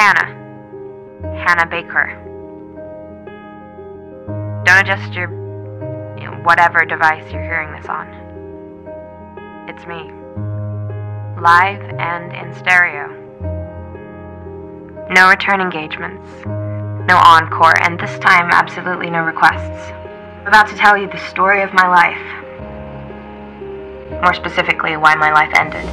Hannah. Hannah Baker. Don't adjust your you know, whatever device you're hearing this on. It's me. Live and in stereo. No return engagements. No encore, and this time absolutely no requests. I'm about to tell you the story of my life. More specifically, why my life ended.